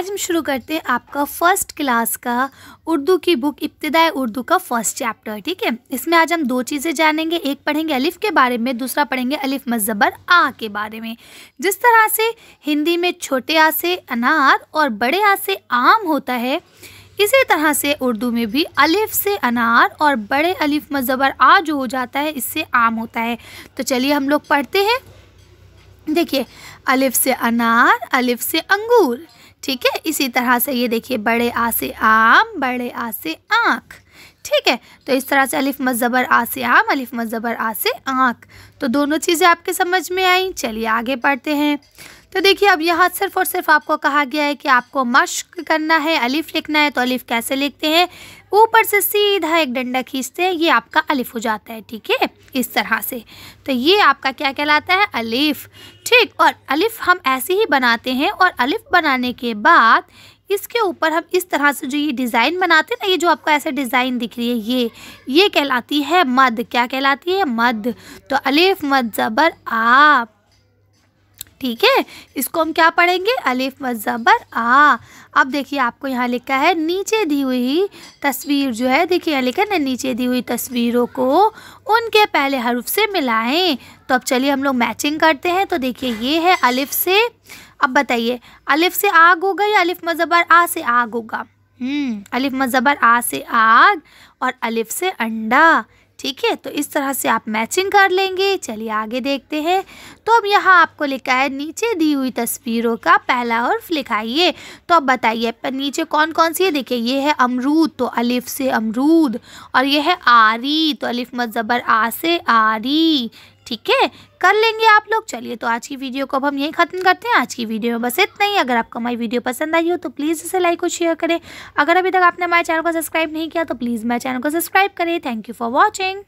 आज हम शुरू करते हैं आपका फ़र्स्ट क्लास का उर्दू की बुक इब्तदाई उर्दू का फ़र्स्ट चैप्टर ठीक है? इसमें आज हम दो चीज़ें जानेंगे, एक पढ़ेंगे अलिफ के बारे में, दूसरा पढ़ेंगे अलिफ मज़बर आ के बारे में। जिस तरह से हिंदी में छोटे आ से अनार और बड़े आ से आम होता है, इसी तरह से उर्दू में भी अलिफ से अनार और बड़े अलिफ मज़बर आ जो हो जाता है, इससे आम होता है। तो चलिए हम लोग पढ़ते हैं। देखिए, अलिफ से अनार, अलिफ से अंगूर ठीक है? इसी तरह से ये देखिए, बड़े आ से आम, बड़े आ से आँख। ठीक है? तो इस तरह से अलिफ मज़बर आ से आम, अलिफ मज़बर आ से आँख। तो दोनों चीज़ें आपके समझ में आई। चलिए आगे पढ़ते हैं। तो देखिए, अब यहाँ सिर्फ़ और सिर्फ़ आपको कहा गया है कि आपको मश्क करना है, अलिफ लिखना है तो अलिफ कैसे लिखते हैं? ऊपर से सीधा एक डंडा खींचते हैं, ये आपका अलिफ हो जाता है, ठीक है? इस तरह से। तो ये आपका क्या कहलाता है? अलिफ। ठीक, और अलिफ हम ऐसे ही बनाते हैं, और अलिफ बनाने के बाद इसके ऊपर हम इस तरह से जो ये डिज़ाइन बनाते हैं ना, ये जो आपको ऐसे डिज़ाइन दिख रही है, ये ये कहलाती है मद। क्या कहलाती है? मद। तो अलेफ, मद, ज़बर आप ठीक है? इसको हम क्या पढ़ेंगे? अलिफ ज़बर आ। अब देखिए आपको यहाँ लिखा है नीचे दी हुई तस्वीर जो है देखिए यहाँ लिखा है नीचे दी हुई तस्वीरों को उनके पहले हरूफ से मिलाएँ। तो अब चलिए हम लोग मैचिंग करते हैं। तो देखिए ये है अलिफ से। अब बताइए अलिफ से आग होगा या अलिफ मज़बर आ से आग होगा? हम्म, अलिफ मज़बर आ से आग और अलिफ से अंडा। ठीक है? तो इस तरह से आप मैचिंग कर लेंगे। चलिए आगे देखते हैं। तो अब यहाँ आपको लिखा है, नीचे दी हुई तस्वीरों का पहला हर्फ लिखाइए। तो अब बताइए, पर नीचे कौन कौन सी है? देखिए, ये है अमरूद तो अलिफ से अमरूद, और ये है आरी तो अलिफ मज़बर आ से आरी। ठीक है? कर लेंगे आप लोग। चलिए तो आज की वीडियो को अब हम यहीं ख़त्म करते हैं। आज की वीडियो में बस इतना ही। अगर आपको हमारी वीडियो पसंद आई हो तो प्लीज़ इसे लाइक और शेयर करें। अगर अभी तक आपने हमारे चैनल को सब्सक्राइब नहीं किया तो प्लीज़ मेरे चैनल को सब्सक्राइब करें। Thank you for watching.